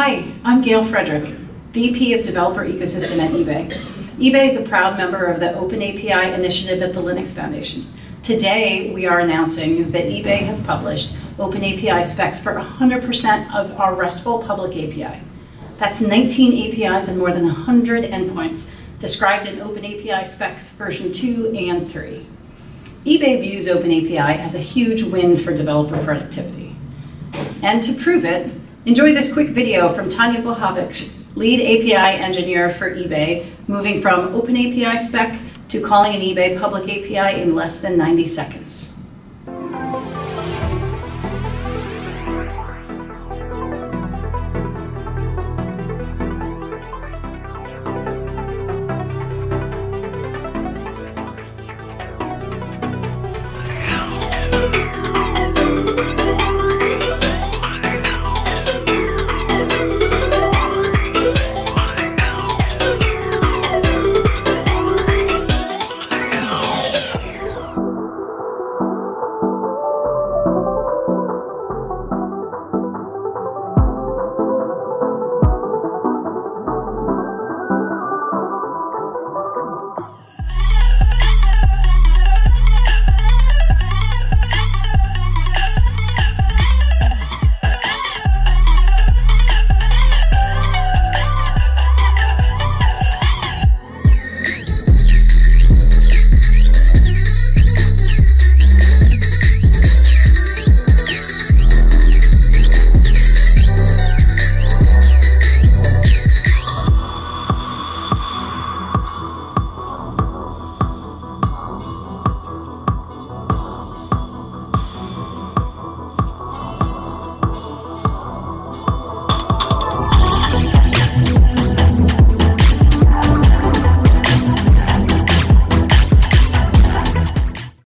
Hi, I'm Gail Frederick, VP of Developer Ecosystem at eBay. eBay is a proud member of the Open API initiative at the Linux Foundation. Today, we are announcing that eBay has published Open API specs for 100% of our RESTful public API. That's 19 APIs and more than 100 endpoints described in Open API specs version 2 and 3. eBay views Open API as a huge win for developer productivity. And to prove it, Enjoy this quick video from Tanya Vlahovic, lead API engineer for eBay, moving from open API spec to calling an eBay public API in less than 90 seconds.